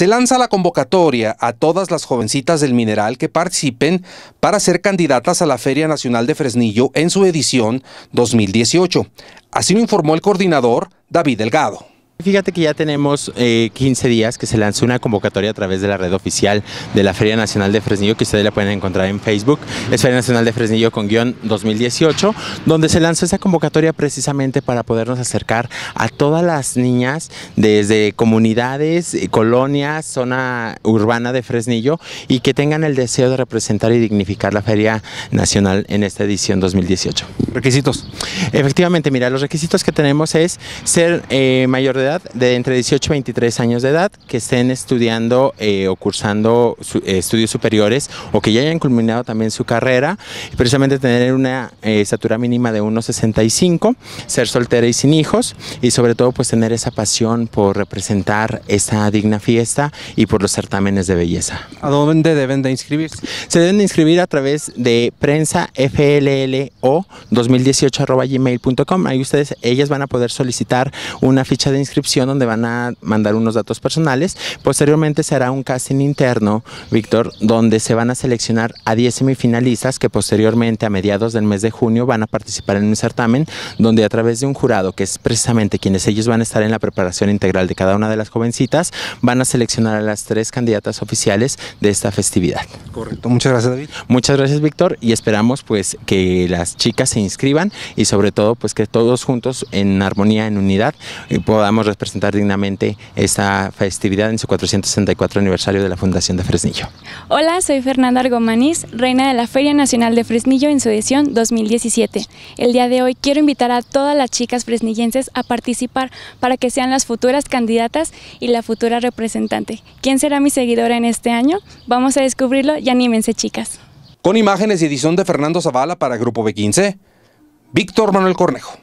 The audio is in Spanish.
se lanza la convocatoria a todas las jovencitas del mineral que participen para ser candidatas a la Feria Nacional de Fresnillo en su edición 2018. Así lo informó el coordinador David Delgado. Fíjate que ya tenemos 15 eh, días que se lanzó una convocatoria a través de la red oficial de la Feria Nacional de Fresnillo, que ustedes la pueden encontrar en Facebook. Es Feria Nacional de Fresnillo con guion 2018, donde se lanzó esa convocatoria precisamente para podernos acercar a todas las niñas desde comunidades, eh, colonias, zona urbana de Fresnillo y que tengan el deseo de representar y dignificar la Feria Nacional en esta edición 2018. ¿Requisitos? Efectivamente, mira, los requisitos que tenemos es ser eh, mayor de edad, de entre 18 y 23 años de edad, que estén estudiando eh, o cursando eh, estudios superiores o que ya hayan culminado también su carrera, precisamente tener una eh, estatura mínima de 1,65, ser soltera y sin hijos y sobre todo pues tener esa pasión por representar esta digna fiesta y por los certámenes de belleza. ¿A dónde deben de inscribirse? Se deben de inscribir a través de prensa fllo 2018 gmail.com. Ahí ustedes, ellas van a poder solicitar una ficha de inscripción donde van a mandar unos datos personales. Posteriormente se hará un casting interno, Víctor, donde se van a seleccionar a 10 semifinalistas que posteriormente a mediados del mes de junio van a participar en un certamen donde a través de un jurado, que es precisamente quienes ellos van a estar en la preparación integral de cada una de las jovencitas, van a seleccionar a las tres candidatas oficiales de esta festividad. Correcto, muchas gracias David. Muchas gracias Víctor y esperamos pues que las chicas se inscriban y sobre todo pues que todos juntos en armonía, en unidad, eh, representar dignamente esta festividad en su 464 aniversario de la Fundación de Fresnillo. Hola, soy Fernanda Argomanís, reina de la Feria Nacional de Fresnillo en su edición 2017. El día de hoy quiero invitar a todas las chicas fresnillenses a participar para que sean las futuras candidatas y la futura representante. ¿Quién será mi seguidora en este año? Vamos a descubrirlo y anímense chicas. Con imágenes y edición de Fernando Zavala para Grupo B15, Víctor Manuel Cornejo.